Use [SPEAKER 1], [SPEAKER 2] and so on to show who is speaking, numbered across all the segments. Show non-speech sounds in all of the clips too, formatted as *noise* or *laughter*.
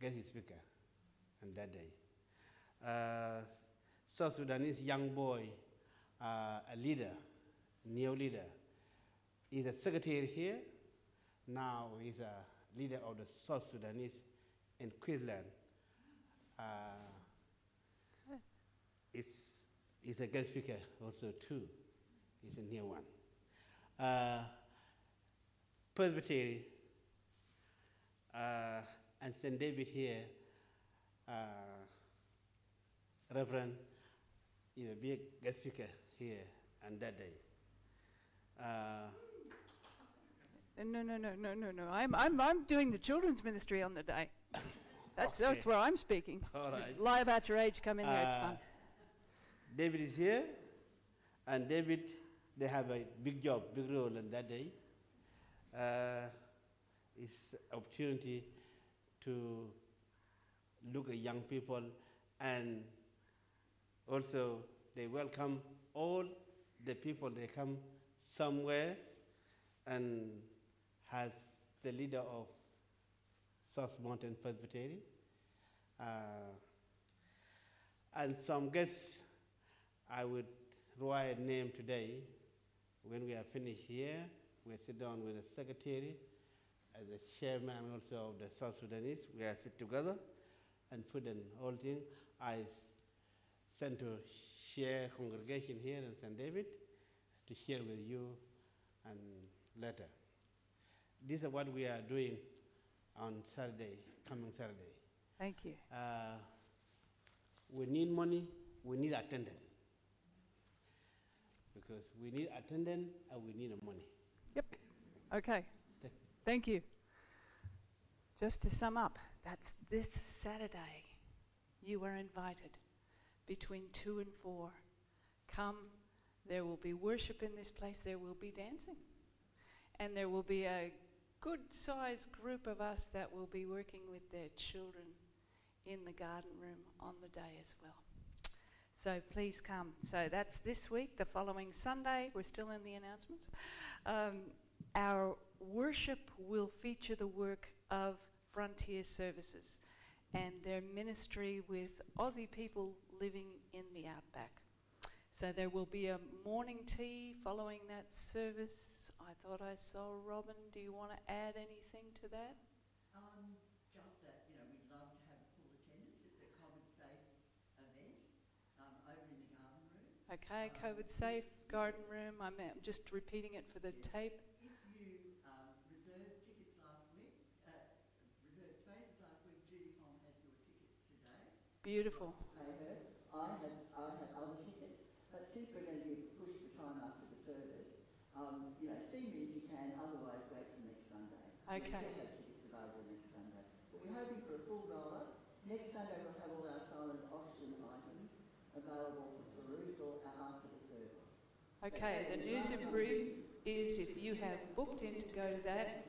[SPEAKER 1] guest speaker on that day. Uh, South Sudanese young boy, uh, a leader, new leader, is a secretary here. Now he's a leader of the South Sudanese in Queensland. Uh, it's, it's a guest speaker also too. He's a new one. Uh, uh, and St. David here, uh, Reverend is a big guest speaker here on that day. Uh,
[SPEAKER 2] No, no, no, no, no, no. I'm, I'm, I'm doing the children's ministry on the day. *laughs* That's,
[SPEAKER 1] Okay.
[SPEAKER 2] that's where I'm speaking.
[SPEAKER 1] All right.
[SPEAKER 2] Lie about your age, come in there, it's
[SPEAKER 1] Uh,
[SPEAKER 2] fun.
[SPEAKER 1] David is here, and David, they have a big job, big role on that day. Uh, it's opportunity to look at young people, and also they welcome all the people. They come somewhere, and has the leader of South Moreton Presbytery. Uh, and some guests I would write a name today. When we are finished here, we'll sit down with the secretary, as the chairman also of the South Sudanese. We are sit together and put in whole thing. I sent to share congregation here in St. David to share with you and later. This is what we are doing on Saturday, coming Saturday.
[SPEAKER 2] Thank you.
[SPEAKER 1] Uh, we need money, we need attendance. Because we need attendance and we need money.
[SPEAKER 2] Yep. Okay.
[SPEAKER 1] Th-
[SPEAKER 2] Thank you. Just to sum up, that's this Saturday. You are invited between 2 and 4. Come, there will be worship in this place, there will be dancing. And there will be a good sized group of us that will be working with their children in the garden room on the day as well. So please come. So that's this week. The following Sunday, we're still in the announcements. Um, our worship will feature the work of Frontier Services and their ministry with Aussie people living in the outback. So there will be a morning tea following that service. I thought I saw Robin. Do you want to add anything to that?
[SPEAKER 3] Um, just that, you know, we'd love to have full attendance. It's a COVID-safe event um, over in the garden room.
[SPEAKER 2] Okay, COVID safe, garden room. I'm I'm just repeating it for the tape.
[SPEAKER 3] If you um, reserved tickets last week, uh, reserved spaces last week, Judy Hong has your tickets today.
[SPEAKER 2] Beautiful.
[SPEAKER 3] Pay her. I had, I had other tickets, but since we're going to be pushed for time after the service, um, you know, see me if you can, otherwise wait till next Sunday. We
[SPEAKER 2] Okay.
[SPEAKER 3] still have tickets available next Sunday. But we're hoping for a full roller. Next Sunday we'll have all our silent auction items available for perusal after the service.
[SPEAKER 2] Okay, the news in brief is if you have booked in to go to that,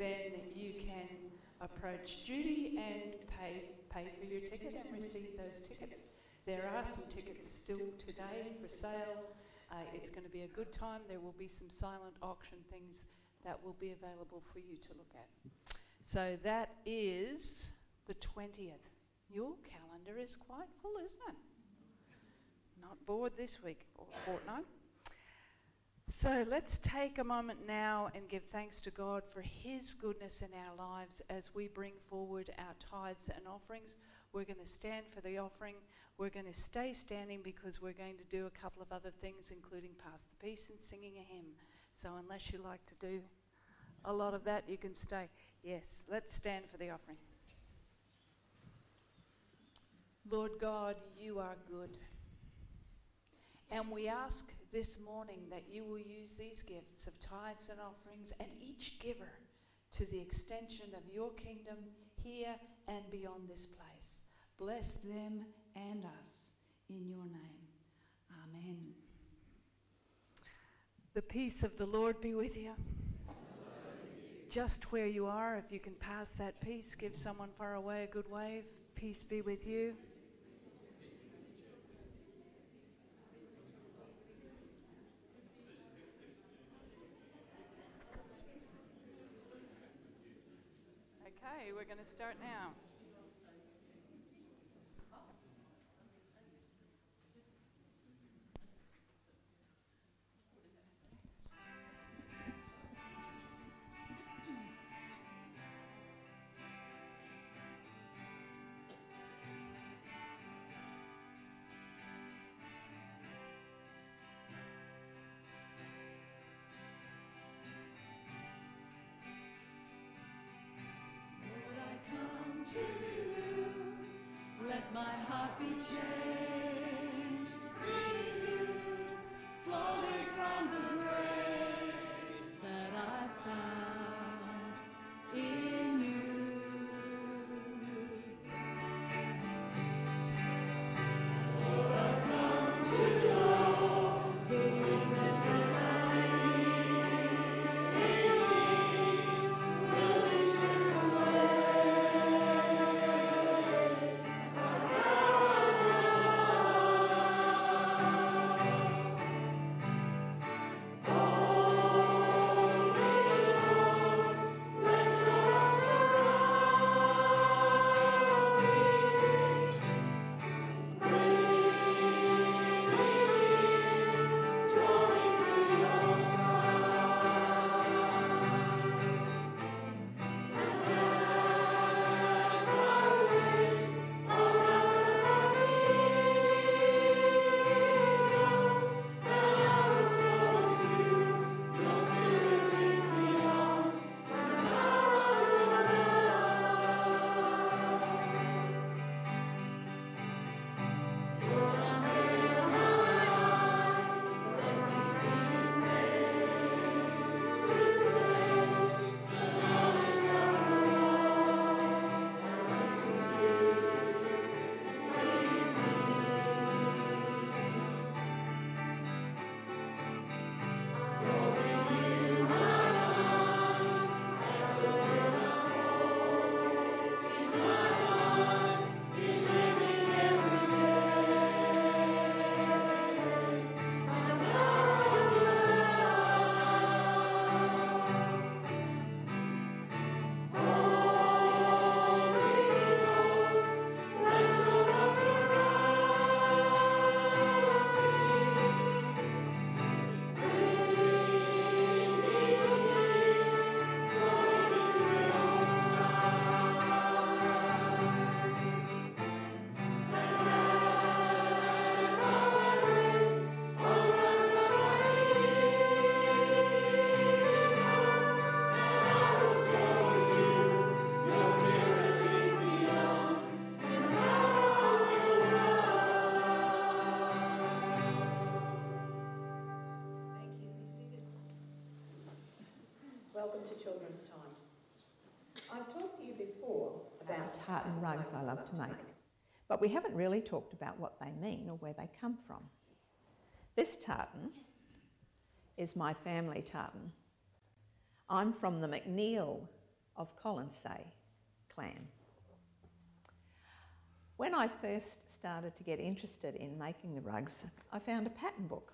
[SPEAKER 2] then you can approach Judy and pay, pay for your ticket and receive those tickets. There are some tickets still today for sale. Uh, it's going to be a good time. There will be some silent auction things that will be available for you to look at. So that is the 20th. Your calendar is quite full, isn't it? Not bored this week or fortnight. So let's take a moment now and give thanks to God for His goodness in our lives as we bring forward our tithes and offerings. We're going to stand for the offering. We're going to stay standing because we're going to do a couple of other things, including pass the peace and singing a hymn. So unless you like to do a lot of that, you can stay. Yes, let's stand for the offering. Lord God, you are good. And we ask this morning that you will use these gifts of tithes and offerings and each giver to the extension of your kingdom here and beyond this place. Bless them and us in your name. Amen. The peace of the Lord be with you. Just where you are, if you can pass that peace, give someone far away a good wave. Peace be with you. Okay, we're going to start now.
[SPEAKER 4] Tartan love to make. But we haven't really talked about what they mean or where they come from. This tartan is my family tartan. I'm from the McNeil of Colonsay clan. When I first started to get interested in making the rugs, I found a pattern book.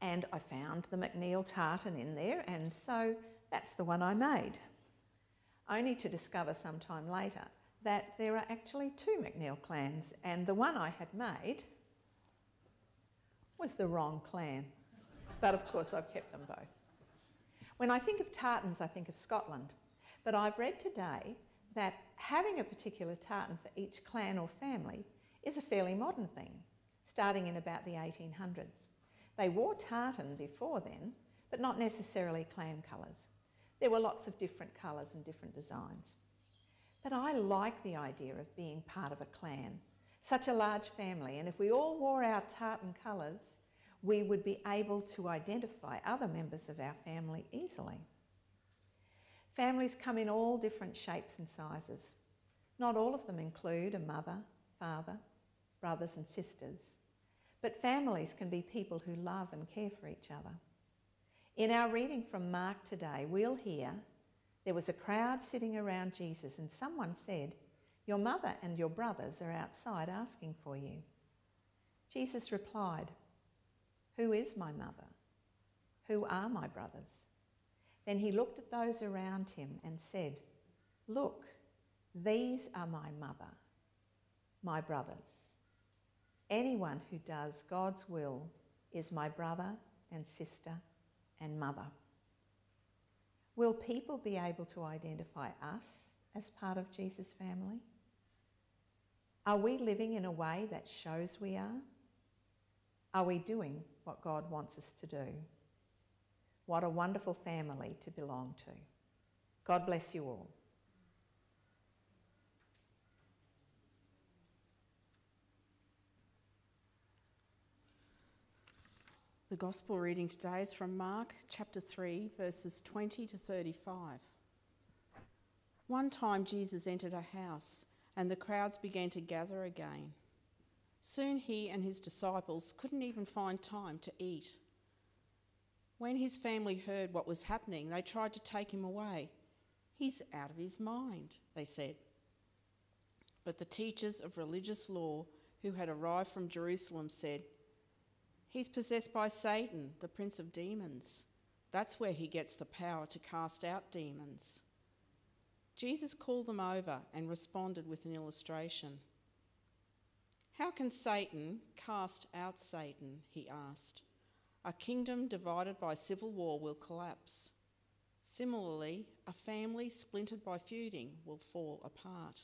[SPEAKER 4] And I found the McNeil tartan in there, and so that's the one I made. Only to discover sometime later that there are actually two McNeil clans, and the one I had made was the wrong clan. But of course, I've kept them both. When I think of tartans, I think of Scotland. But I've read today that having a particular tartan for each clan or family is a fairly modern thing, starting in about the 1800s. They wore tartan before then, but not necessarily clan colours. There were lots of different colours and different designs. But I like the idea of being part of a clan, such a large family, and if we all wore our tartan colours, we would be able to identify other members of our family easily. Families come in all different shapes and sizes. Not all of them include a mother, father, brothers and sisters, but families can be people who love and care for each other. In our reading from Mark today, we'll hear there was a crowd sitting around Jesus, and someone said, Your mother and your brothers are outside asking for you. Jesus replied, Who is my mother? Who are my brothers? Then he looked at those around him and said, Look, these are my mother, my brothers. Anyone who does God's will is my brother and sister and mother. Will people be able to identify us as part of Jesus' family? Are we living in a way that shows we are? Are we doing what God wants us to do? What a wonderful family to belong to. God bless you all.
[SPEAKER 5] The Gospel reading today is from Mark chapter 3, verses 20 to 35. One time Jesus entered a house, and the crowds began to gather again. Soon he and his disciples couldn't even find time to eat. When his family heard what was happening, they tried to take him away. He's out of his mind, they said. But the teachers of religious law who had arrived from Jerusalem said, He's possessed by Satan, the prince of demons. That's where he gets the power to cast out demons. Jesus called them over and responded with an illustration. How can Satan cast out Satan? He asked. A kingdom divided by civil war will collapse. Similarly, a family splintered by feuding will fall apart.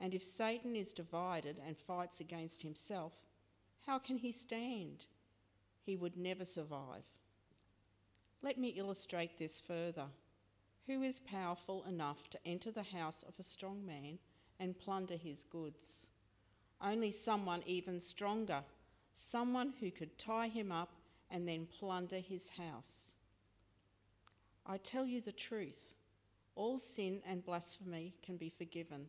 [SPEAKER 5] And if Satan is divided and fights against himself, how can he stand? He would never survive. Let me illustrate this further. Who is powerful enough to enter the house of a strong man and plunder his goods? Only someone even stronger, someone who could tie him up and then plunder his house. I tell you the truth all sin and blasphemy can be forgiven,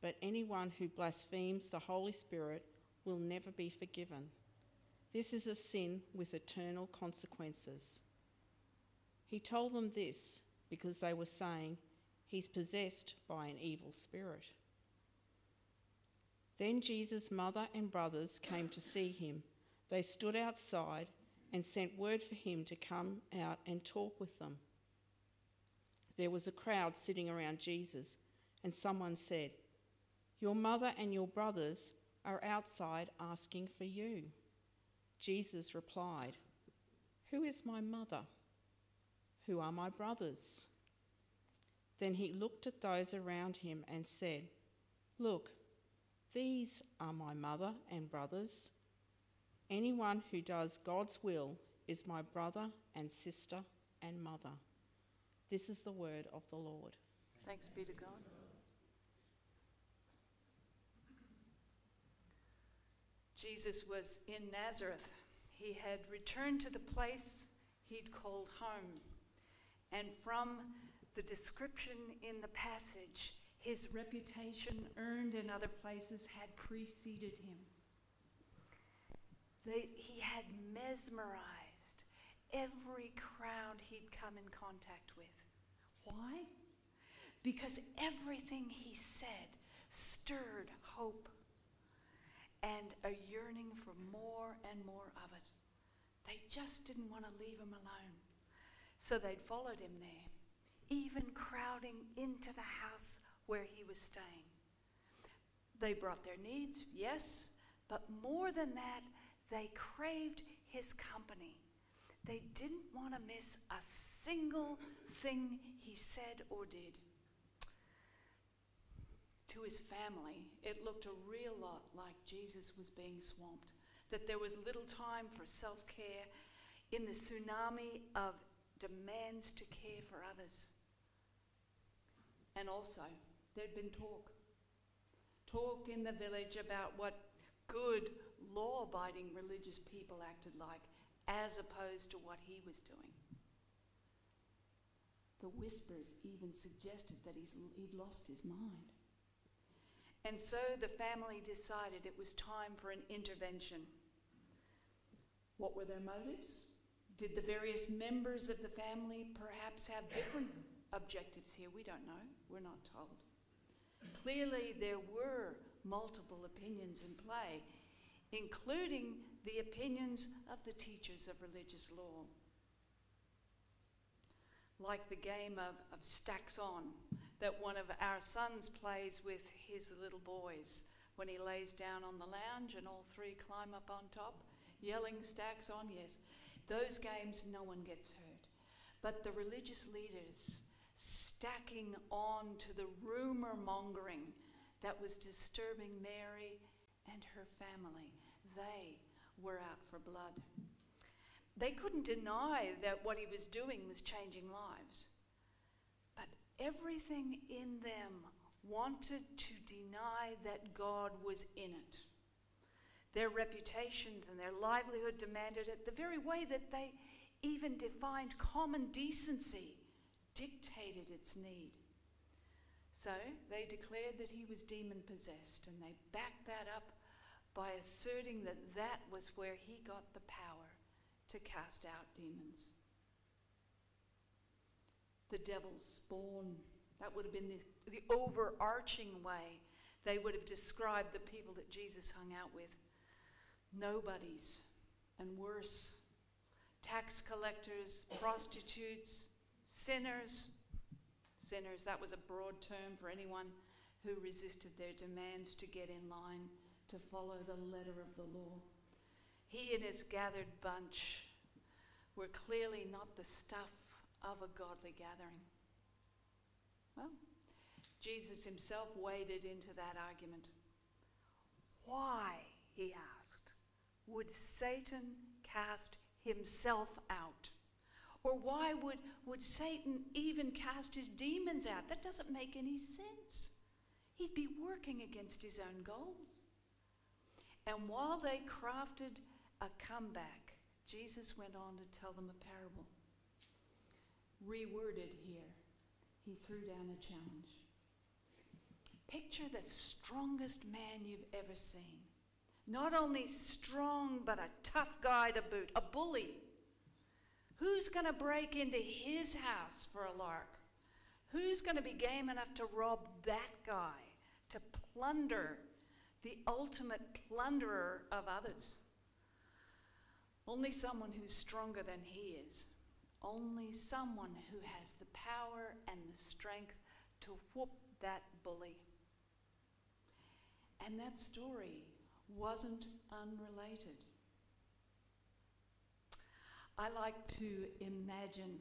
[SPEAKER 5] but anyone who blasphemes the Holy Spirit will never be forgiven. This is a sin with eternal consequences. He told them this because they were saying, He's possessed by an evil spirit. Then Jesus' mother and brothers came to see him. They stood outside and sent word for him to come out and talk with them. There was a crowd sitting around Jesus, and someone said, Your mother and your brothers are outside asking for you. Jesus replied, Who is my mother? Who are my brothers? Then he looked at those around him and said, Look, these are my mother and brothers. Anyone who does God's will is my brother and sister and mother. This is the word of the Lord.
[SPEAKER 2] Thanks be to God. Jesus was in Nazareth. He had returned to the place he'd called home. And from the description in the passage, his reputation earned in other places had preceded him. They, he had mesmerized every crowd he'd come in contact with. Why? Because everything he said stirred hope and a yearning for more and more of it. They just didn't want to leave him alone. So they'd followed him there, even crowding into the house where he was staying. They brought their needs, yes, but more than that, they craved his company. They didn't want to miss a single thing he said or did. To his family, it looked a real lot like Jesus was being swamped, that there was little time for self care in the tsunami of demands to care for others. And also, there'd been talk. Talk in the village about what good, law abiding religious people acted like, as opposed to what he was doing. The whispers even suggested that he'd lost his mind. And so the family decided it was time for an intervention. What were their motives? Did the various members of the family perhaps have different objectives here? We don't know. We're not told. Clearly, there were multiple opinions in play, including the opinions of the teachers of religious law. Like the game of, of Stacks On that one of our sons plays with his little boys when he lays down on the lounge and all three climb up on top, yelling Stacks On, yes. Those games, no one gets hurt. But the religious leaders stacking on to the rumor mongering that was disturbing Mary and her family. They were out for blood. They couldn't deny that what he was doing was changing lives. Everything in them wanted to deny that God was in it. Their reputations and their livelihood demanded it, the very way that they even defined common decency dictated its need. So they declared that he was demon possessed, and they backed that up by asserting that that was where he got the power to cast out demons. The devil's spawn, that would have been the, the overarching way they would have described the people that Jesus hung out with. Nobodies and worse. Tax collectors, prostitutes, sinners. Sinners, that was a broad term for anyone who resisted their demands to get in line to follow the letter of the law. He and his gathered bunch were clearly not the stuff of a godly gathering. Well, Jesus himself waded into that argument. Why, he asked, would Satan cast himself out? Or why would, would Satan even cast his demons out? That doesn't make any sense. He'd be working against his own goals. And while they crafted a comeback, Jesus went on to tell them a parable. Reworded here, he threw down a challenge. Picture the strongest man you've ever seen. Not only strong, but a tough guy to boot, a bully. Who's going to break into his house for a lark? Who's going to be game enough to rob that guy, to plunder the ultimate plunderer of others? Only someone who's stronger than he is. Only someone who has the power and the strength to whoop that bully. And that story wasn't unrelated. I like to imagine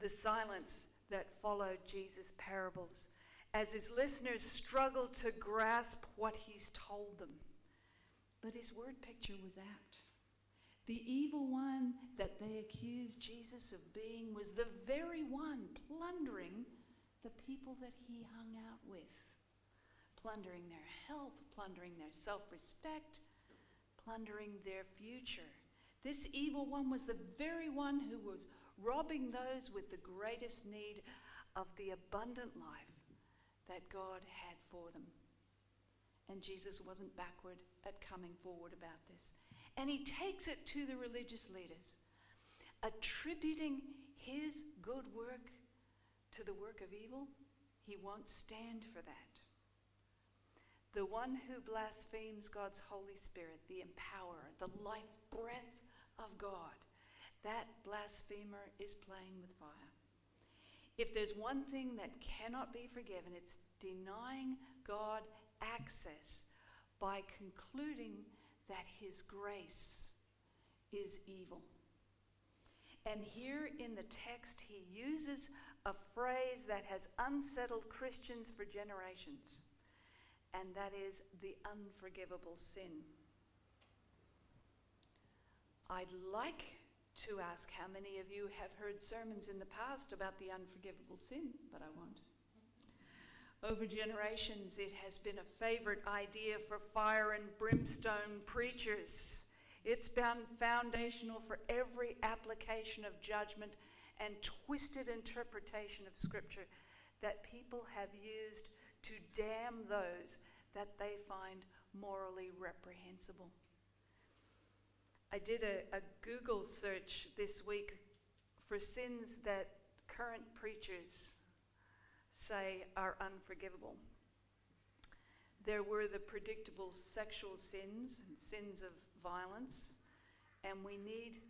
[SPEAKER 2] the silence that followed Jesus' parables as his listeners struggled to grasp what he's told them. But his word picture was apt. The evil one that they accused Jesus of being was the very one plundering the people that he hung out with plundering their health, plundering their self respect, plundering their future. This evil one was the very one who was robbing those with the greatest need of the abundant life that God had for them. And Jesus wasn't backward at coming forward about this. And he takes it to the religious leaders, attributing his good work to the work of evil. He won't stand for that. The one who blasphemes God's Holy Spirit, the empower, the life breath of God, that blasphemer is playing with fire. If there's one thing that cannot be forgiven, it's denying God access by concluding that His grace is evil. And here in the text, he uses a phrase that has unsettled Christians for generations and that is the unforgivable sin. I'd like to ask how many of you have heard sermons in the past about the unforgivable sin, but I won't. Over generations, it has been a favorite idea for fire and brimstone preachers. It's been foundational for every application of judgment and twisted interpretation of Scripture that people have used to damn those that they find morally reprehensible. I did a, a Google search this week for sins that current preachers say are unforgivable. There were the predictable sexual sins and sins of violence, and we need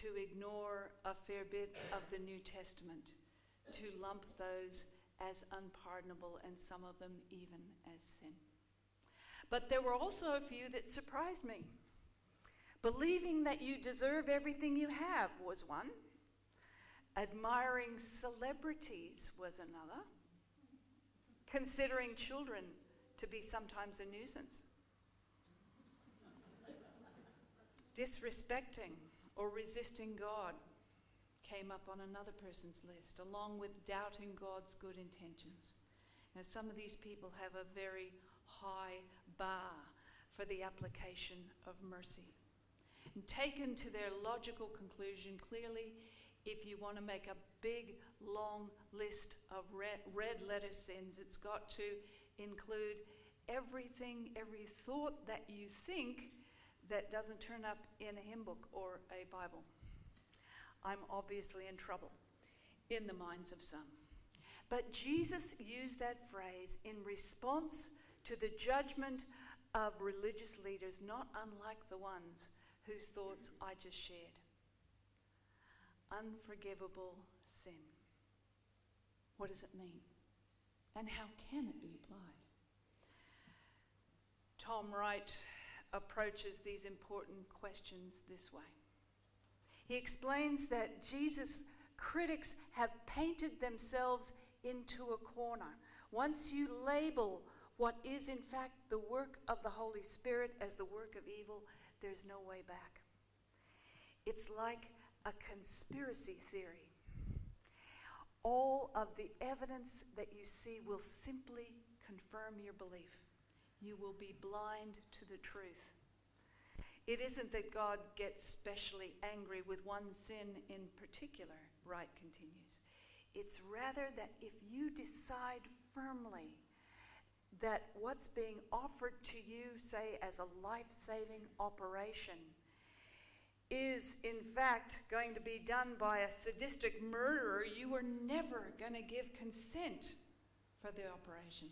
[SPEAKER 2] to ignore a fair bit of the New Testament to lump those as unpardonable and some of them even as sin. But there were also a few that surprised me. Believing that you deserve everything you have was one. Admiring celebrities was another. Considering children to be sometimes a nuisance. Disrespecting or resisting God came up on another person's list, along with doubting God's good intentions. Now, some of these people have a very high bar for the application of mercy. And taken to their logical conclusion, clearly, if you want to make a big, long list of red, red letter sins, it's got to include everything, every thought that you think that doesn't turn up in a hymn book or a Bible. I'm obviously in trouble in the minds of some. But Jesus used that phrase in response to the judgment of religious leaders, not unlike the ones whose thoughts I just shared. Unforgivable sin. What does it mean? And how can it be applied? Tom Wright approaches these important questions this way. He explains that Jesus' critics have painted themselves into a corner. Once you label what is, in fact, the work of the Holy Spirit as the work of evil, there's no way back. It's like a conspiracy theory. All of the evidence that you see will simply confirm your belief. You will be blind to the truth. It isn't that God gets specially angry with one sin in particular, Wright continues. It's rather that if you decide firmly that what's being offered to you, say, as a life saving operation, is in fact going to be done by a sadistic murderer, you are never going to give consent for the operation.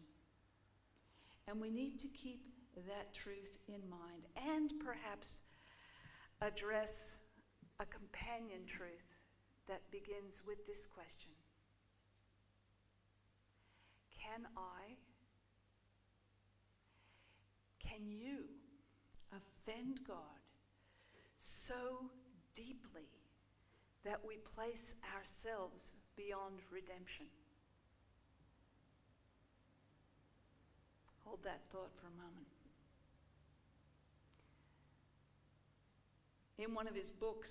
[SPEAKER 2] And we need to keep that truth in mind and perhaps address a companion truth that begins with this question Can I, can you offend God so deeply that we place ourselves beyond redemption? Hold that thought for a moment. In one of his books,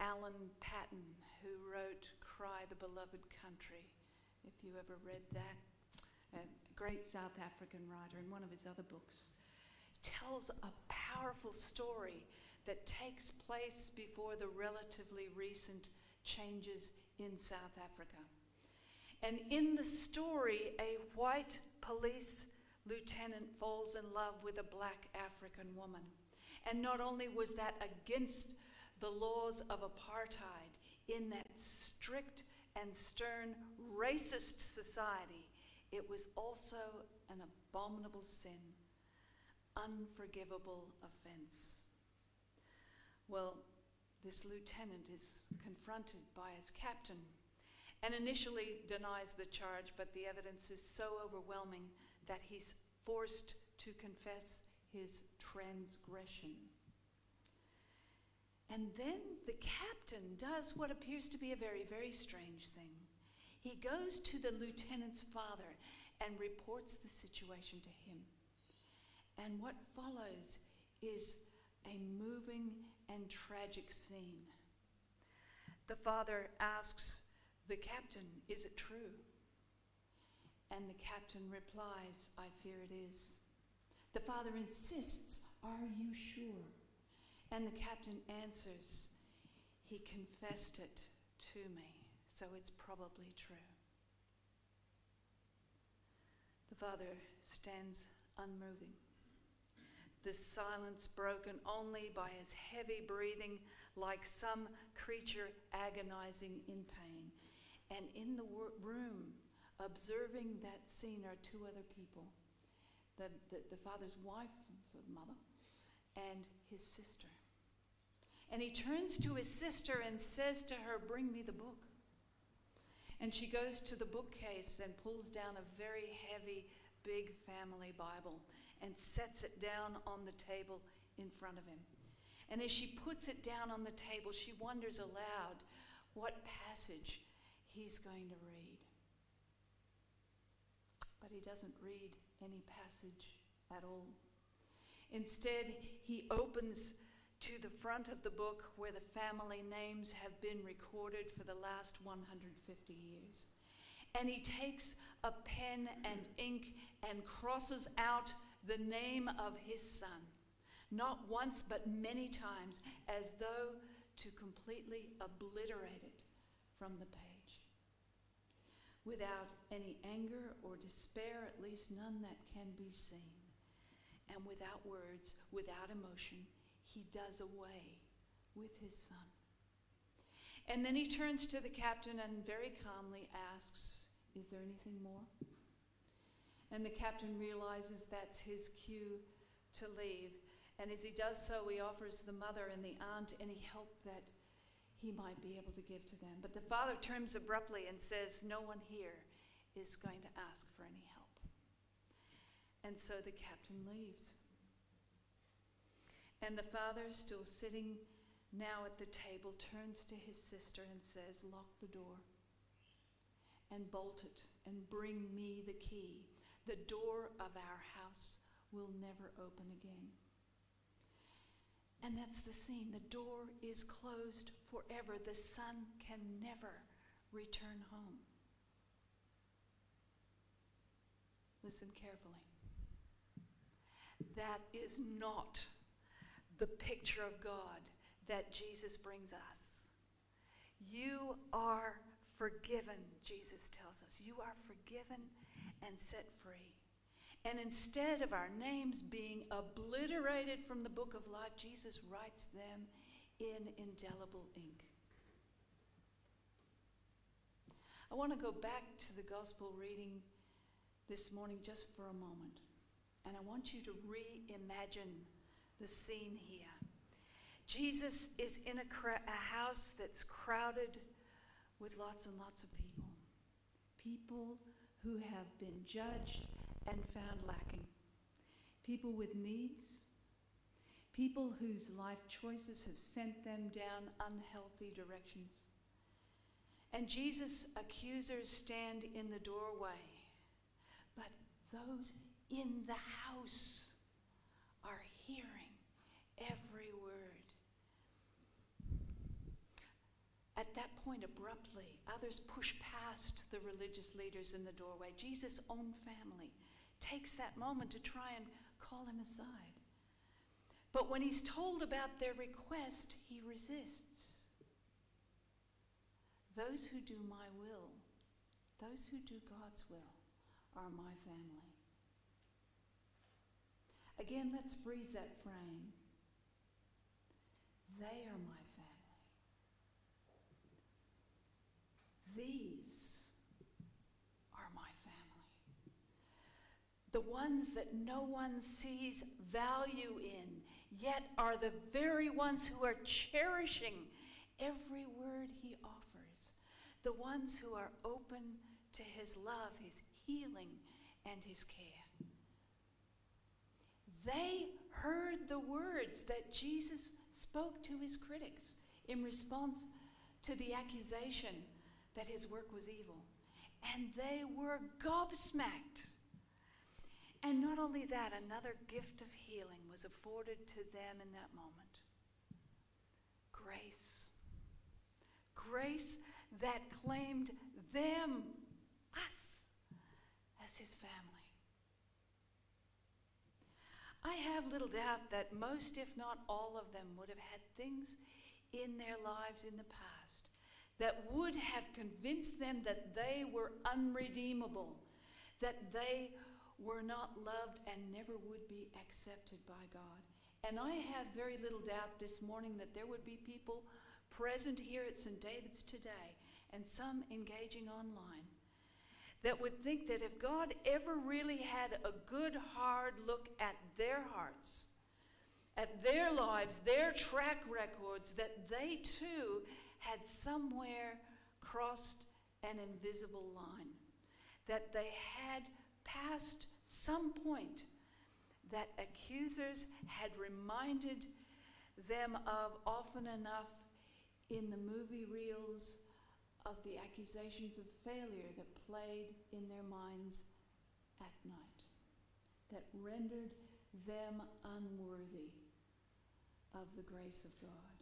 [SPEAKER 2] Alan Paton, who wrote Cry the Beloved Country, if you ever read that, a great South African writer, in one of his other books, tells a powerful story that takes place before the relatively recent changes in South Africa. And in the story, a white police lieutenant falls in love with a black African woman. And not only was that against the laws of apartheid in that strict and stern racist society, it was also an abominable sin, unforgivable offense. Well, this lieutenant is confronted by his captain and initially denies the charge, but the evidence is so overwhelming that he's forced to confess his transgression. And then the captain does what appears to be a very, very strange thing. He goes to the lieutenant's father and reports the situation to him. And what follows is a moving and tragic scene. The father asks the captain, Is it true? And the captain replies, I fear it is. The father insists, Are you sure? And the captain answers, He confessed it to me, so it's probably true. The father stands unmoving, the silence broken only by his heavy breathing, like some creature agonizing in pain. And in the room, observing that scene are two other people the, the, the father's wife, so mother, and his sister. And he turns to his sister and says to her, Bring me the book. And she goes to the bookcase and pulls down a very heavy, big family Bible and sets it down on the table in front of him. And as she puts it down on the table, she wonders aloud what passage he's going to read. But he doesn't read any passage at all. Instead, he opens to the front of the book where the family names have been recorded for the last 150 years. And he takes a pen and ink and crosses out the name of his son, not once but many times, as though to completely obliterate it from the page without any anger or despair, at least none that can be seen. and without words, without emotion, he does away with his son. And then he turns to the captain and very calmly asks, Is there anything more? And the captain realizes that's his cue to leave. And as he does so, he offers the mother and the aunt any help that he might be able to give to them. But the father turns abruptly and says, No one here is going to ask for any help. And so the captain leaves. And the father, still sitting now at the table, turns to his sister and says, Lock the door and bolt it and bring me the key. The door of our house will never open again. And that's the scene. The door is closed forever. The son can never return home. Listen carefully. That is not the picture of God that Jesus brings us. You are forgiven, Jesus tells us. You are forgiven and set free. And instead of our names being obliterated from the book of life, Jesus writes them in indelible ink. I want to go back to the gospel reading this morning just for a moment. And I want you to reimagine the scene here. Jesus is in a, cra- a house that's crowded with lots and lots of people. People who have been judged and found lacking. People with needs. People whose life choices have sent them down unhealthy directions. And Jesus' accusers stand in the doorway. But those in the house are hearing every word. At that point, abruptly, others push past the religious leaders in the doorway. Jesus' own family takes that moment to try and call him aside. But when he's told about their request, he resists. Those who do my will, those who do God's will, are my family. Again, let's freeze that frame. They are my family. These are my family. The ones that no one sees value in, yet are the very ones who are cherishing every word he offers. The ones who are open to his love, his healing, and his care. They heard the words that Jesus spoke to his critics in response to the accusation that his work was evil. And they were gobsmacked. And not only that, another gift of healing was afforded to them in that moment grace. Grace that claimed them, us, as his family. I have little doubt that most, if not all of them, would have had things in their lives in the past that would have convinced them that they were unredeemable, that they were not loved and never would be accepted by God. And I have very little doubt this morning that there would be people present here at St. David's today and some engaging online that would think that if God ever really had a good, hard look at their hearts, at their lives, their track records, that they too had somewhere crossed an invisible line, that they had passed some point that accusers had reminded them of often enough in the movie reels of the accusations of failure that played in their minds at night, that rendered them unworthy of the grace of God.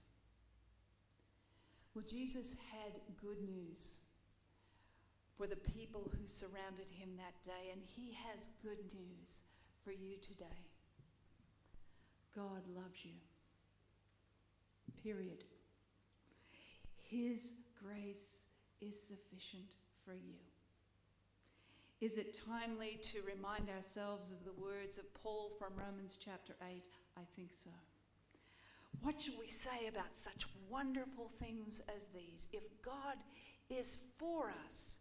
[SPEAKER 2] Well, Jesus had good news for the people who surrounded him that day, and he has good news for you today. God loves you. Period. His grace is sufficient for you. Is it timely to remind ourselves of the words of Paul from Romans chapter 8? I think so. What should we say about such wonderful things as these? If God is for us,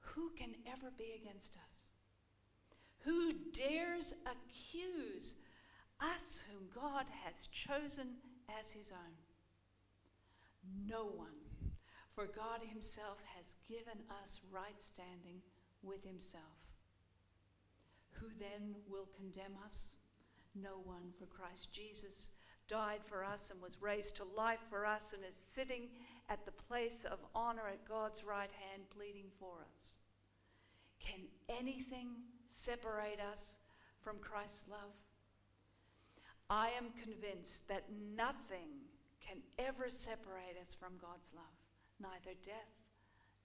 [SPEAKER 2] who can ever be against us? Who dares accuse us whom God has chosen as his own? No one, for God himself has given us right standing with himself. Who then will condemn us? No one, for Christ Jesus died for us and was raised to life for us and is sitting at the place of honor at God's right hand, pleading for us. Can anything separate us from Christ's love? I am convinced that nothing can ever separate us from God's love, neither death,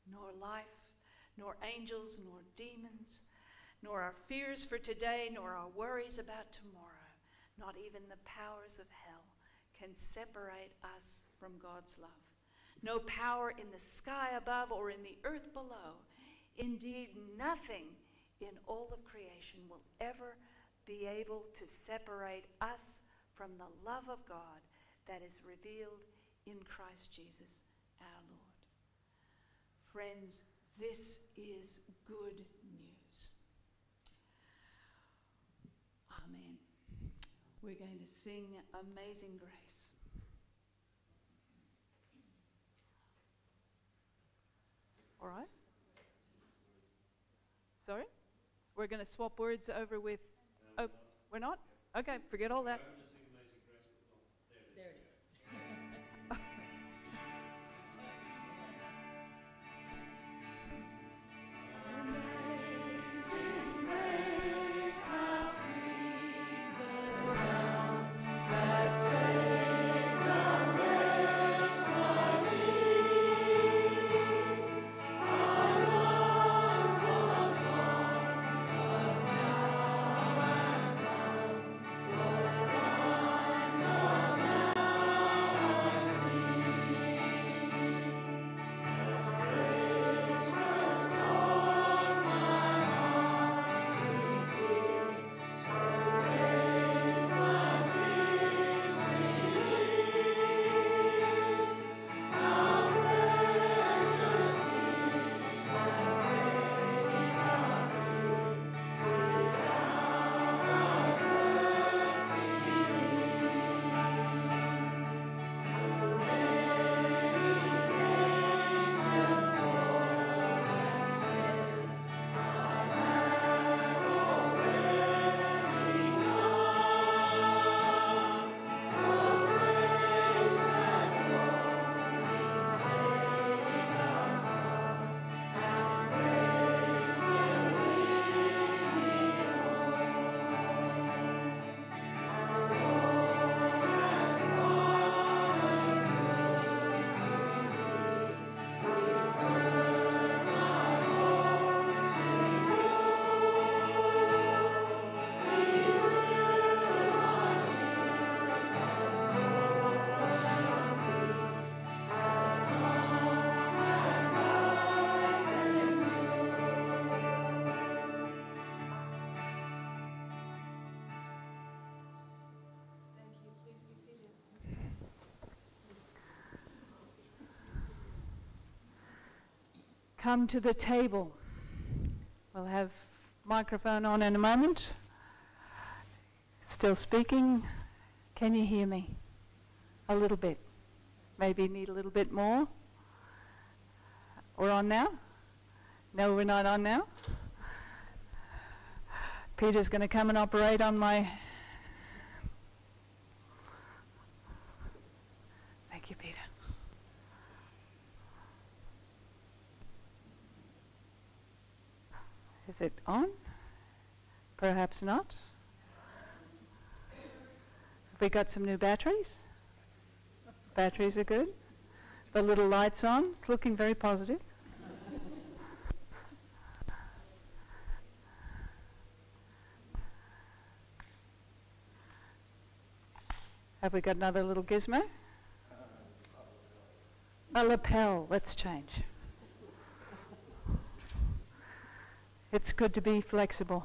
[SPEAKER 2] nor life, nor angels, nor demons, nor our fears for today, nor our worries about tomorrow, not even the powers of hell can separate us from God's love. No power in the sky above or in the earth below. Indeed, nothing in all of creation will ever be able to separate us from the love of God that is revealed in Christ Jesus our Lord. Friends, this is good news. Amen. We're going to sing Amazing Grace. All right? Sorry? We're going to swap words over with. Oh, we're not? Okay, forget all that. Come to the table. We'll have microphone on in a moment. Still speaking. Can you hear me? A little bit. Maybe need a little bit more. We're on now? No, we're not on now. Peter's going to come and operate on my. Thank you, Peter. Is it on? Perhaps not. Have we got some new batteries? Batteries are good. The little lights on. It's looking very positive. Have we got another little gizmo? A lapel. Let's change. It's good to be flexible.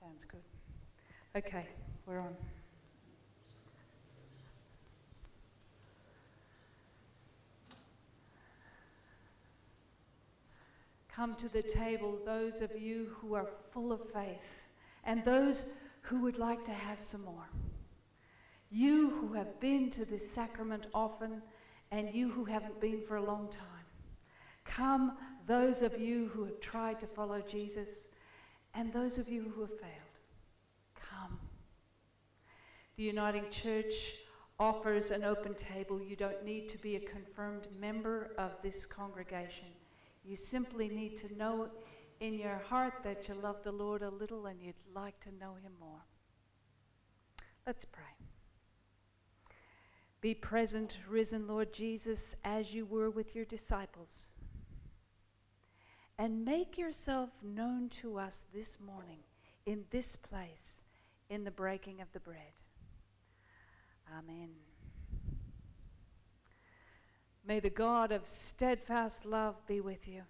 [SPEAKER 2] Sounds good. Okay, we're on. Come to the table, those of you who are full of faith, and those who would like to have some more. You who have been to this sacrament often, and you who haven't been for a long time. Come, those of you who have tried to follow Jesus, and those of you who have failed. Come. The Uniting Church offers an open table. You don't need to be a confirmed member of this congregation. You simply need to know in your heart that you love the Lord a little and you'd like to know Him more. Let's pray. Be present, risen Lord Jesus, as you were with your disciples. And make yourself known to us this morning in this place in the breaking of the bread. Amen. May the God of steadfast love be with you.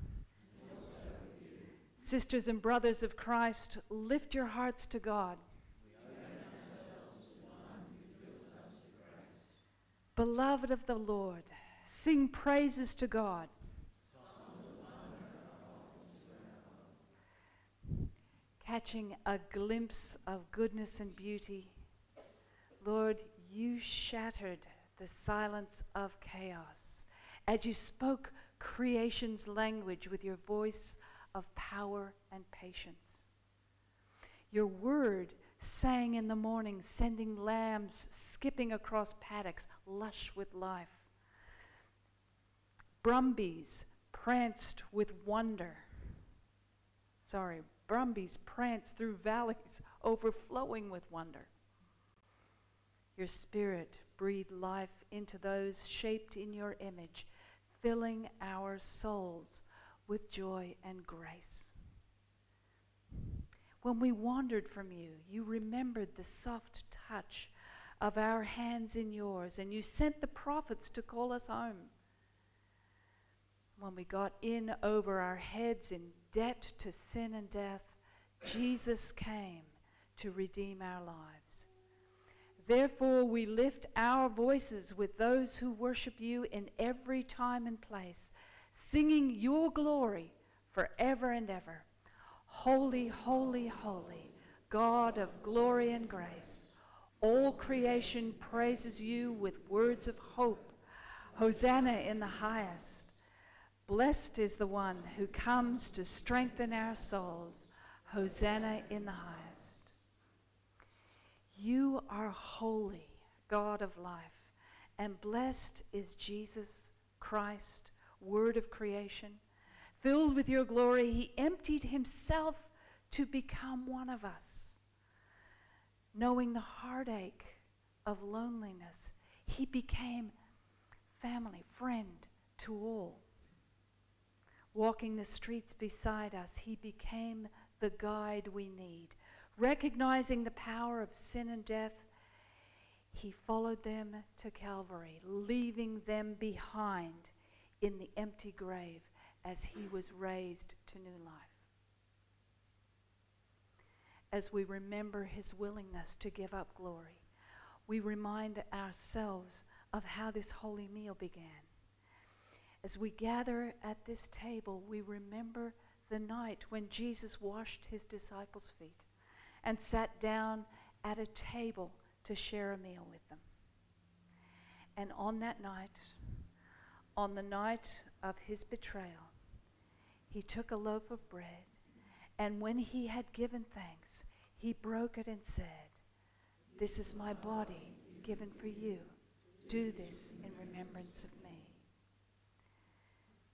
[SPEAKER 2] Sisters and brothers of Christ, lift your hearts to God. Beloved of the Lord, sing praises to God. Catching a glimpse of goodness and beauty, Lord, you shattered the silence of chaos as you spoke creation's language with your voice of power and patience. Your word sang in the morning, sending lambs skipping across paddocks lush with life. Brumbies pranced with wonder. Sorry, brumbies pranced through valleys *laughs* overflowing with wonder. Your spirit breathed life into those shaped in your image, filling our souls with joy and grace. When we wandered from you, you remembered the soft touch of our hands in yours, and you sent the prophets to call us home. When we got in over our heads in debt to sin and death, Jesus came to redeem our lives. Therefore, we lift our voices with those who worship you in every time and place, singing your glory forever and ever. Holy, holy, holy, God of glory and grace. All creation praises you with words of hope. Hosanna in the highest. Blessed is the one who comes to strengthen our souls. Hosanna in the highest. You are holy, God of life, and blessed is Jesus Christ, Word of creation. Filled with your glory, he emptied himself to become one of us. Knowing the heartache of loneliness, he became family, friend to all. Walking the streets beside us, he became the guide we need. Recognizing the power of sin and death, he followed them to Calvary, leaving them behind in the empty grave as he was raised to new life. As we remember his willingness to give up glory, we remind ourselves of how this holy meal began. As we gather at this table, we remember the night when Jesus washed his disciples' feet and sat down at a table to share a meal with them. And on that night, on the night of his betrayal, he took a loaf of bread, and when he had given thanks, he broke it and said, This is my body given for you. Do this in remembrance of me.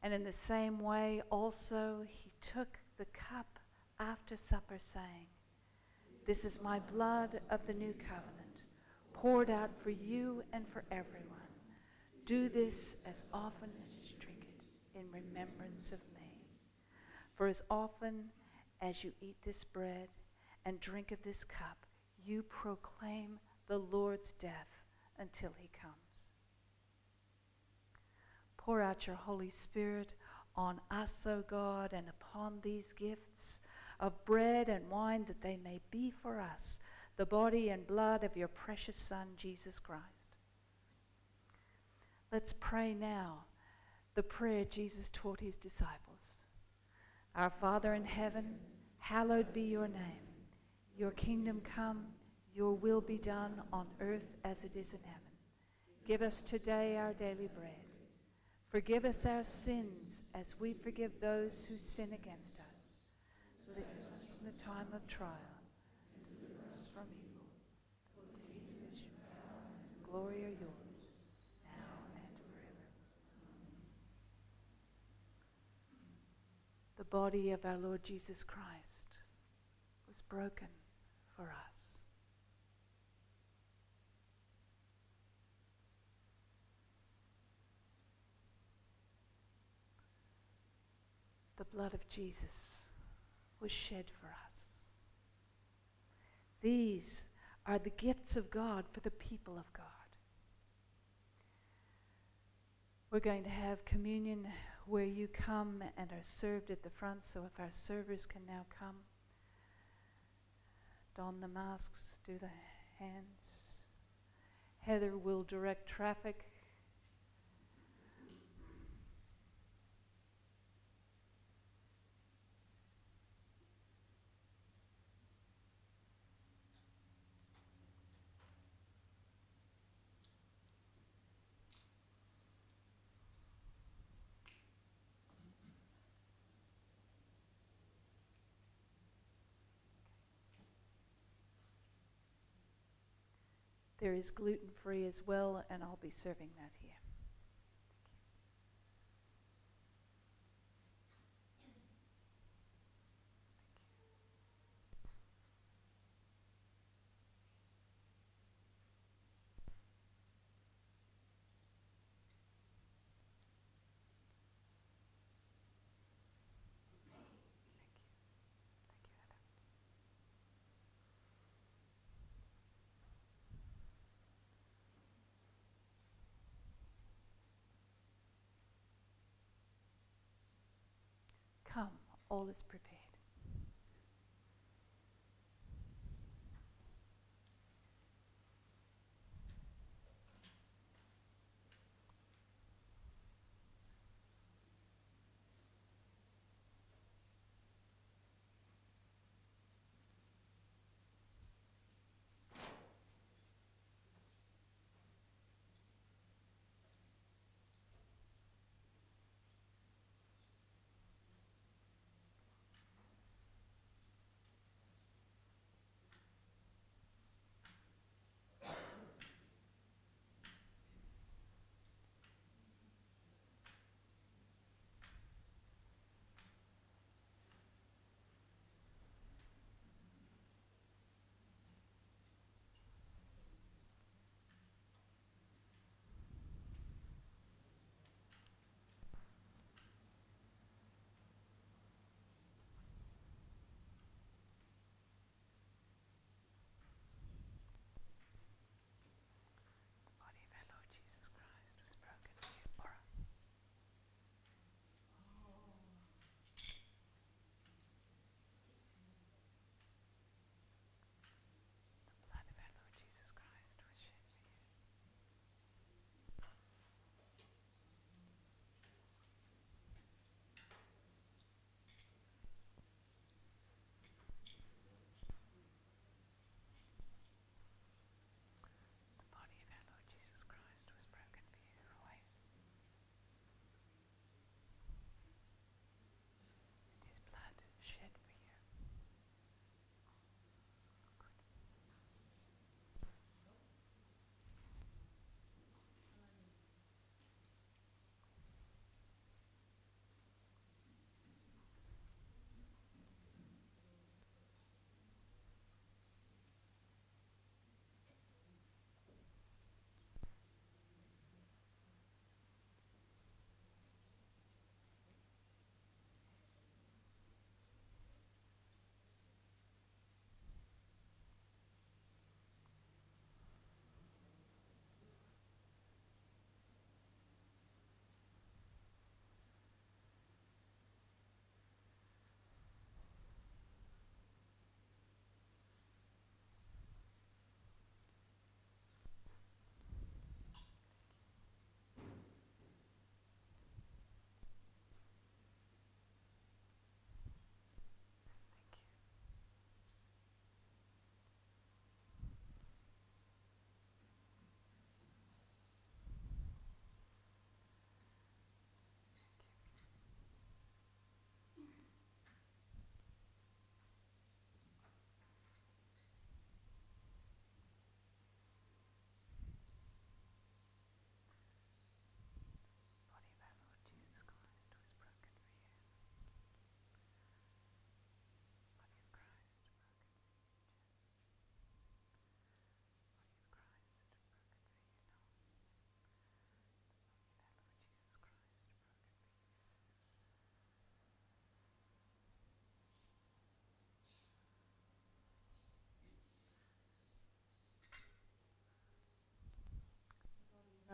[SPEAKER 2] And in the same way, also, he took the cup after supper, saying, This is my blood of the new covenant, poured out for you and for everyone. Do this as often as you drink it in remembrance of me. For as often as you eat this bread and drink of this cup, you proclaim the Lord's death until he comes. Pour out your Holy Spirit on us, O God, and upon these gifts of bread and wine, that they may be for us the body and blood of your precious Son, Jesus Christ. Let's pray now the prayer Jesus taught his disciples. Our Father in heaven, hallowed be your name. Your kingdom come, your will be done on earth as it is in heaven. Give us today our daily bread. Forgive us our sins as we forgive those who sin against us. Deliver us in the time of trial. Deliver us from evil. For the kingdom is your power and glory are yours, now and forever. The body of our Lord Jesus Christ was broken for us. The blood of Jesus was shed for us. These are the gifts of God for the people of God. We're going to have communion where you come and are served at the front, so if our servers can now come, don the masks, do the hands. Heather will direct traffic. There is gluten free as well, and I'll be serving that here. All is prepared.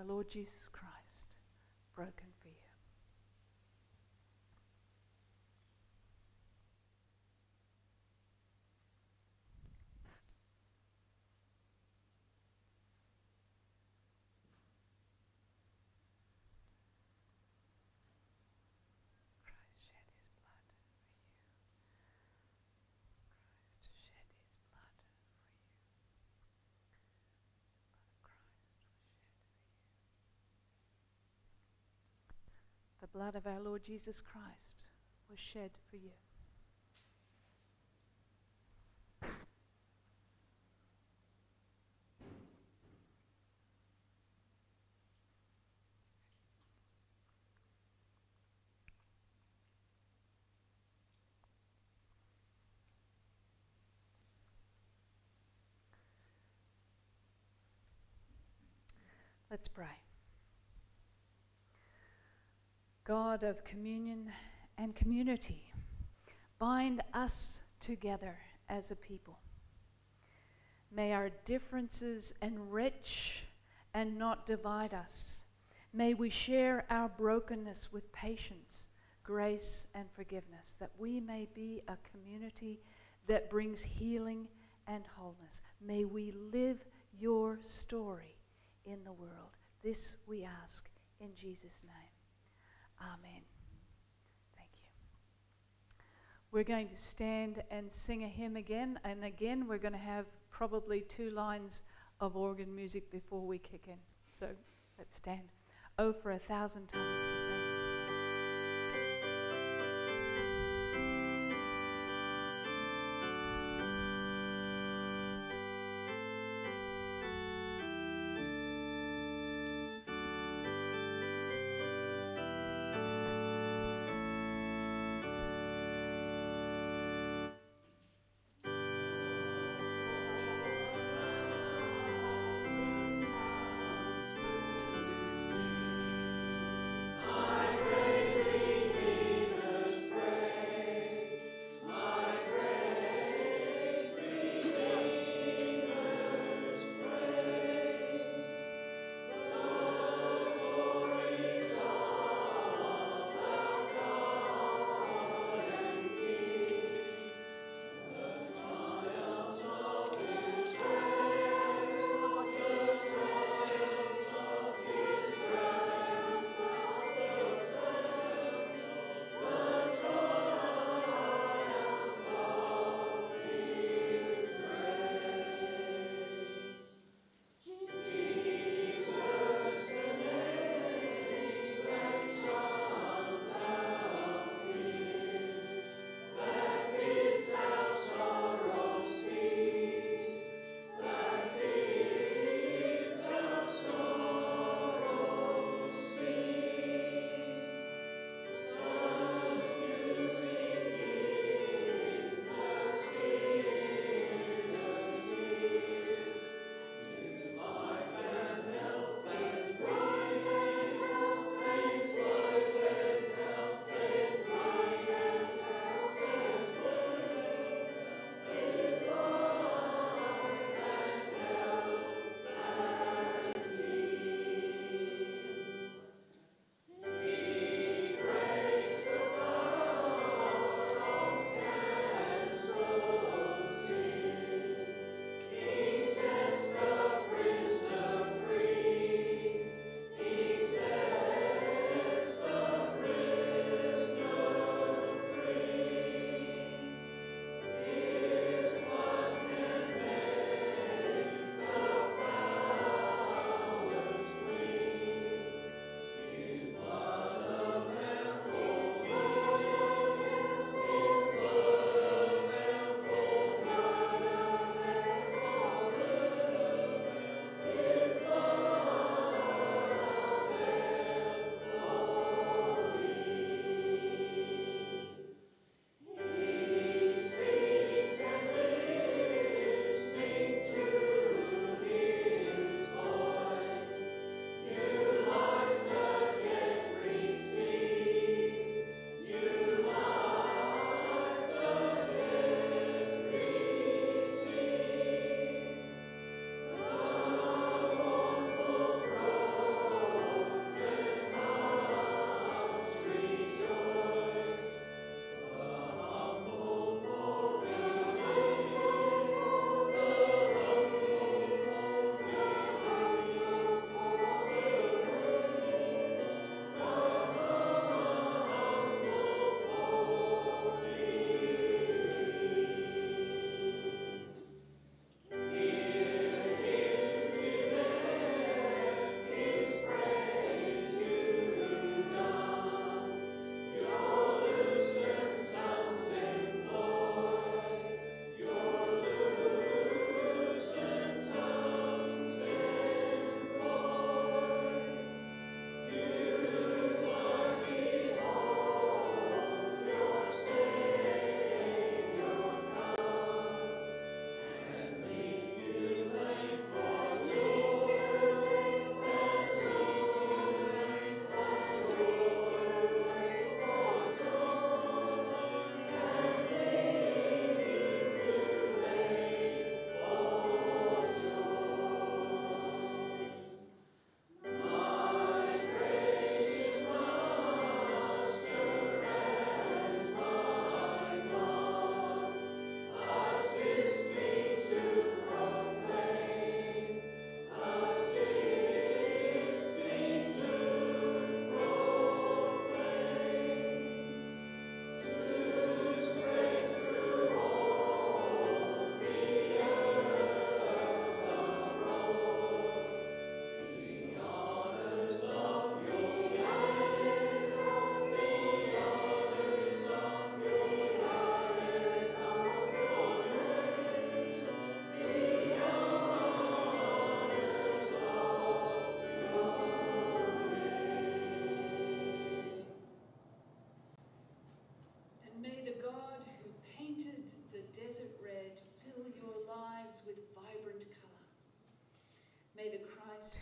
[SPEAKER 2] Our Lord Jesus Christ, broken for you. Christ shed his blood for you. Christ shed his blood for you. Blood of our Lord Jesus Christ was shed for you. Let's pray. God of communion and community, bind us together as a people. May our differences enrich and not divide us. May we share our brokenness with patience, grace, and forgiveness, that we may be a community that brings healing and wholeness. May we live your story in the world. This we ask in Jesus' name. Amen. Thank you. We're going to stand and sing a hymn again, and again, we're going to have probably two lines of organ music before we kick in. So let's stand. Oh, for a thousand tongues to sing.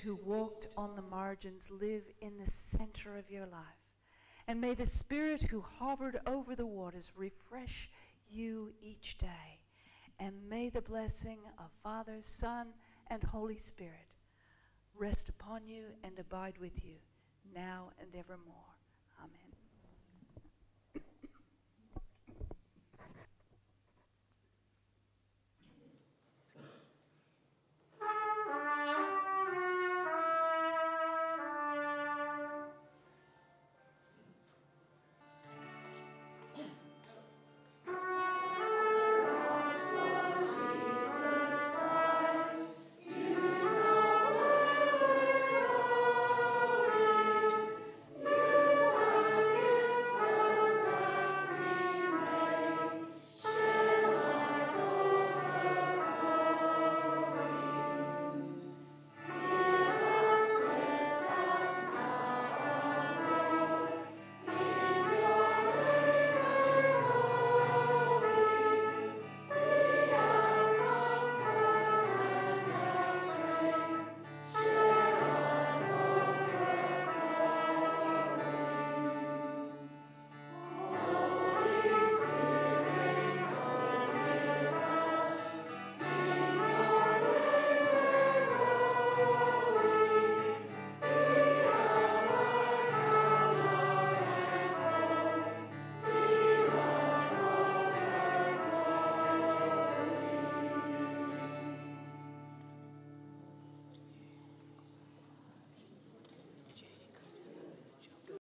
[SPEAKER 2] Who walked on the margins live in the centre of your life. And may the Spirit who hovered over the waters refresh you each day. And may the blessing of Father, Son, and Holy Spirit rest upon you and abide with you now and evermore.